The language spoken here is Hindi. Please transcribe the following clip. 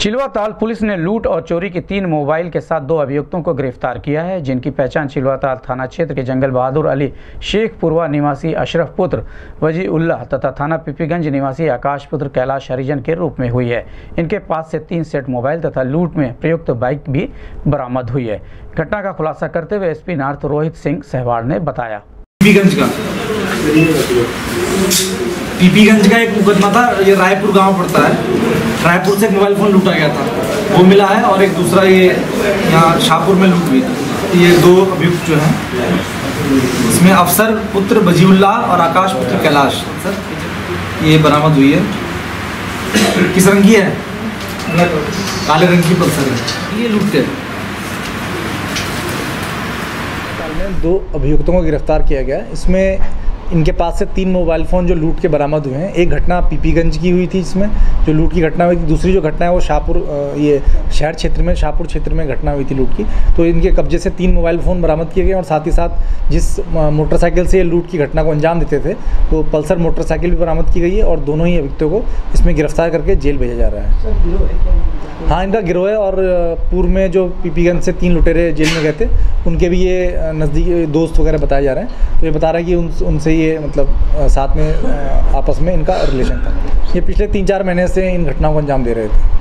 चिलवा ताल पुलिस ने लूट और चोरी के तीन मोबाइल के साथ दो अभियुक्तों को गिरफ़्तार किया है, जिनकी पहचान चिलवा ताल थाना क्षेत्र के जंगल बहादुर अली शेखपुरवा निवासी अशरफ पुत्र वजी उल्लाह तथा थाना पिपीगंज निवासी आकाश पुत्र कैलाश हरिजन के रूप में हुई है। इनके पास से तीन सेट मोबाइल तथा लूट में प्रयुक्त बाइक भी बरामद हुई है। घटना का खुलासा करते हुए एसपी नार्थ रोहित सिंह सहवाड़ ने बताया। पीपीगंज का एक मुकदमा था, ये रायपुर गाँव पड़ता है। रायपुर से एक मोबाइल फ़ोन लूटा गया था। वो मिला है और एक दूसरा ये यहाँ शाहपुर में लूट हुई थी। ये दो अभियुक्त जो हैं, इसमें अफसर पुत्र बजीउल्लाह और आकाश पुत्र कैलाश। सर ये बरामद हुई है। किस रंग की है? काले रंग की पल्सर है। ये लूटते हैं दो अभियुक्तों को गिरफ़्तार किया गया। इसमें इनके पास से तीन मोबाइल फ़ोन जो लूट के बरामद हुए हैं। एक घटना पीपीगंज की हुई थी इसमें जो लूट की घटना हुई थी। दूसरी जो घटना है वो शाहपुर ये शहर क्षेत्र में शाहपुर क्षेत्र में घटना हुई थी लूट की। तो इनके कब्जे से तीन मोबाइल फ़ोन बरामद किए गए और साथ ही साथ जिस मोटरसाइकिल से ये लूट की घटना को अंजाम देते थे तो पल्सर मोटरसाइकिल भी बरामद की गई है और दोनों ही अभियुक्तों को इसमें गिरफ़्तार करके जेल भेजा जा रहा है। हाँ इनका गिरोह है और पूर्व में जो पीपीगंज से तीन लुटेरे जेल में गए थे उनके भी ये नज़दीकी दोस्त वगैरह बताए जा रहे हैं। तो ये बता रहा है कि उन उनसे ये मतलब साथ में आपस में इनका रिलेशन था। ये पिछले तीन चार महीने से इन घटनाओं को अंजाम दे रहे थे।